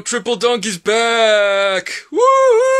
Triple donkey's back! Woo!